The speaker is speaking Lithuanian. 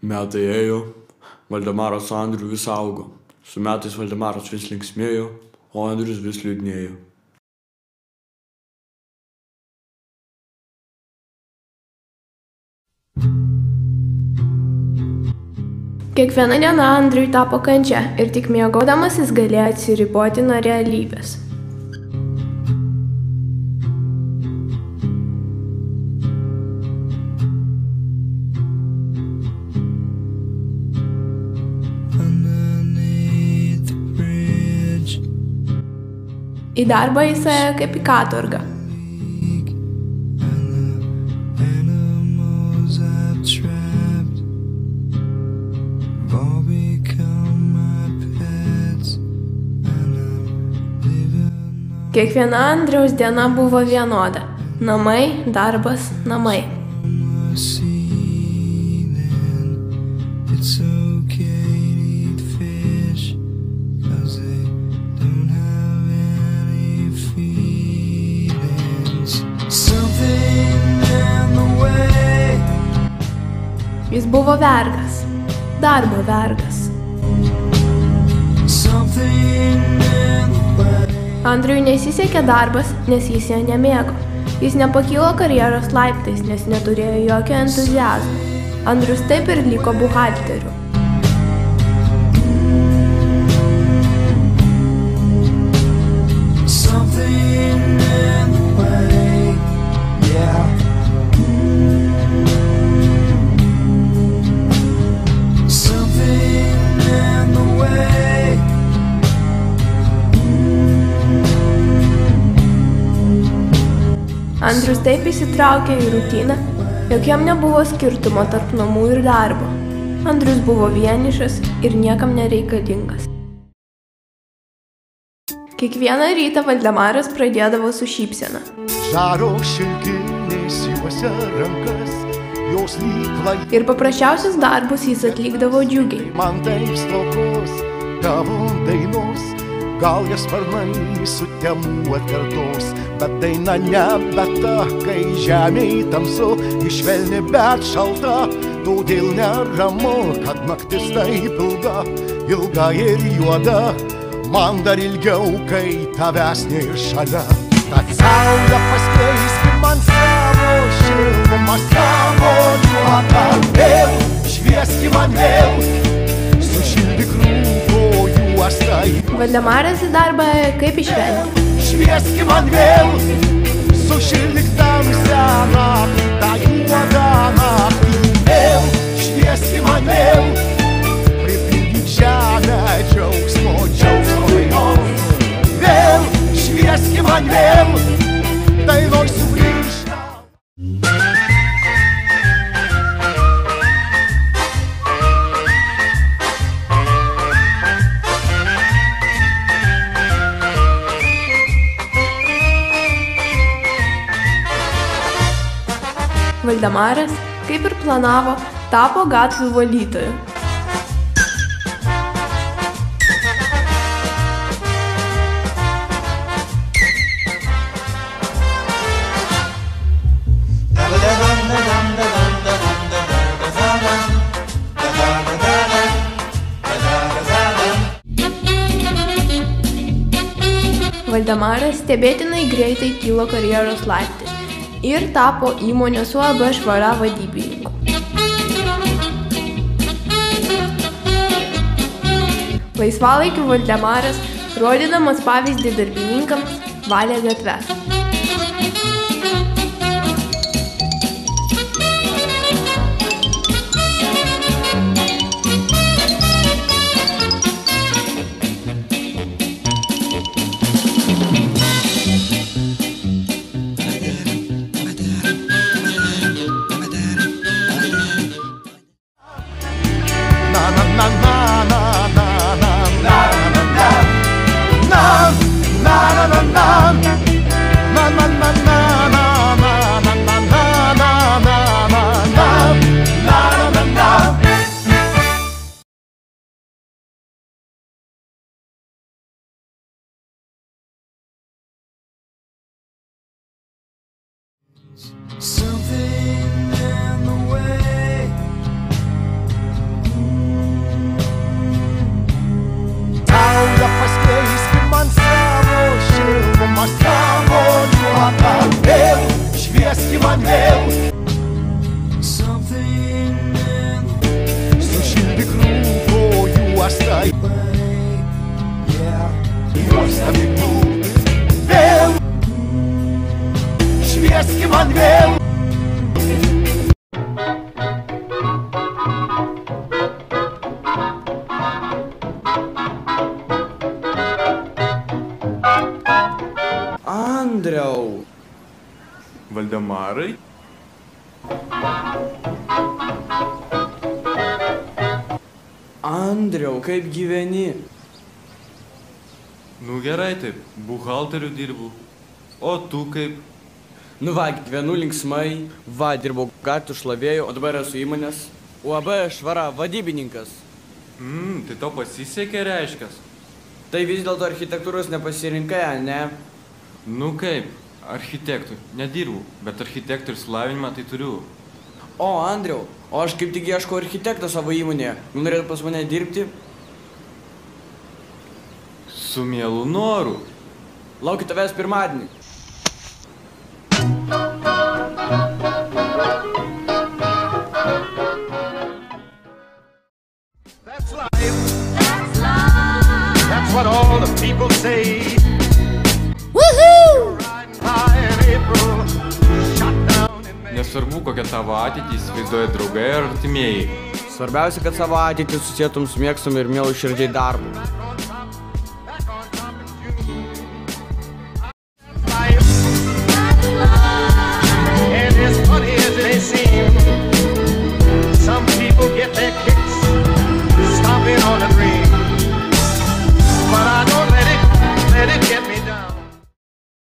Metai ėjo, Valdemaras Andrių vis augo. Su metais Valdemaras vis linksmėjo, o Andrius vis liūdnėjo. Kiekviena diena Andriui tapo kančia ir tik miegodamas jis galėjo atsiriboti nuo realybės. į darbą jis ėjo kaip į katorgą. Kiekviena Andriaus diena buvo vienoda - namai, darbas, namai. Buvo vergas. Darbo vergas. Andriui nesisekė darbas, nes jis jo nemėgo. Jis nepakilo karjeros laiptais, nes neturėjo jokio entuzijazmo. Andrius taip ir liko buhalteriu. Andrius taip įsitraukė į rutiną, jog jam nebuvo skirtumo tarp namų ir darbo. Andrius buvo vienišas ir niekam nereikalingas. Kiekvieną rytą Valdemaras pradėdavo su šypsena. Žaro šilkinės juose rankas, jos lyg Ir paprasčiausius darbus jis atlikdavo džiugiai. man taip stokos tavo dainos. Gal jas sparnai sutemų atkartos, bet daina nebe ta, kai žemė tamsu, išvelni bet šalta, todėl neramu, kad naktis taip ilga, ilga ir juoda, man dar ilgiau, kai tavęs nėra šalia. Tad saulė paskleiski man savo šilumą, savo juodą vėl, švieski man vėl, sušildyk juostai. Valdemaras į darbą kaip išvengti. Švieski man vėl, sušildyk tamsią naktį, tą juodą naktį. Vėl, švieski man vėl, Valdemaras, kaip ir planavo, tapo gatvių valytoju. Valdemaras stebėtinai greitai kilo karjeros laiptais ir tapo įmonės UAB švara vadybininku. Laisvalaikiu Valdemaras, rodydamas pavyzdį darbininkams, valė gatves. Something in the way. Švieski man vėl. Andriau. Valdemarai? Andriau, kaip gyveni? Nu gerai taip, buhalteriu dirbu. O tu kaip? Nu va, gyvenu linksmai, va, dirbau gatvių šlavėjų, o dabar esu įmonės. UAB švara vadybininkas. Mmm, tai tau pasisekė reiškias. Tai vis dėlto architektūros nepasirinkai, ne? Nu kaip, architektų. Nedirbu, bet architektų ir slavinimą tai turiu. O, Andriau, o aš kaip tik ieškau architekto savo įmonėje. Gal Norėtų pas mane dirbti? Su mielu noru. Laukiu tavęs pirmadienį. People say. Woohoo! Nesvarbu, kokią tavo ateitį įsivaizduoja draugai ar artimieji. Svarbiausia, kad savo ateitį susietum su mėgstamu ir mielu širdžiai darbu.